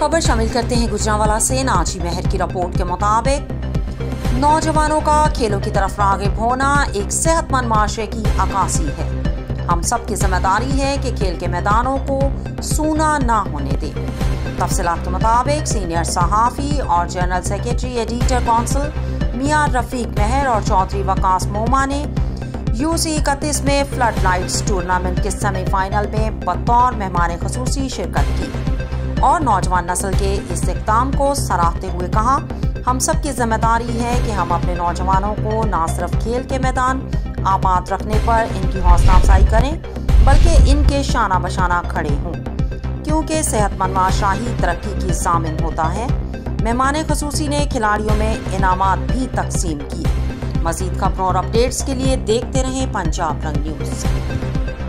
खबर शामिल करते हैं गुजरावाला से। नाची महर की रिपोर्ट के मुताबिक, नौजवानों का खेलों की तरफ़ रागिब होना एक सेहतमंद माशरे की अक्सी है। हम सब की ज़िम्मेदारी है कि खेल के मैदानों को सूना ना होने दें। तफसलात के मुताबिक, सीनियर सहाफ़ी और जनरल सेक्रेटरी एडिटर कौंसिल मियाँ रफ़ीक महर और चौधरी वकास मोमा ने यू सी इकतीस में फ्लड लाइट्स टूर्नामेंट के सेमीफाइनल में बतौर मेहमान खसूसी शिरकत की। और नौजवान नस्ल के इस इकदाम को सराहते हुए कहा, हम सब की ज़िम्मेदारी है कि हम अपने नौजवानों को न सिर्फ़ खेल के मैदान आबाद रखने पर इनकी हौसला अफजाई करें, बल्कि इनके शाना बशाना खड़े हों, क्योंकि सेहतमंद माशा ही तरक्की की जामिन होता है। मेहमान खसूसी ने खिलाड़ियों में इनाम भी तकसीम किए। मजीद खबरों और अपडेट्स के लिए देखते रहें पंजाब रंग न्यूज़।